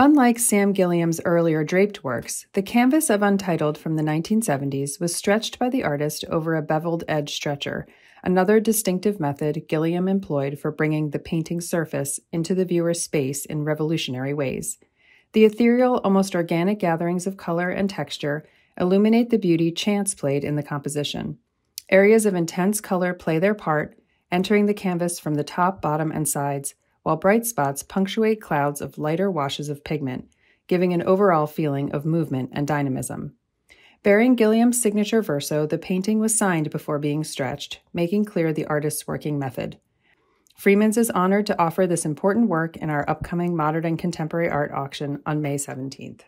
Unlike Sam Gilliam's earlier draped works, the canvas of Untitled from the 1970s was stretched by the artist over a beveled edge stretcher, another distinctive method Gilliam employed for bringing the painting surface into the viewer's space in revolutionary ways. The ethereal, almost organic gatherings of color and texture illuminate the beauty chance played in the composition. Areas of intense color play their part, entering the canvas from the top, bottom, and sides, while bright spots punctuate clouds of lighter washes of pigment, giving an overall feeling of movement and dynamism. Bearing Gilliam's signature verso, the painting was signed before being stretched, making clear the artist's working method. Freeman's is honored to offer this important work in our upcoming Modern and Contemporary Art auction on May 17th.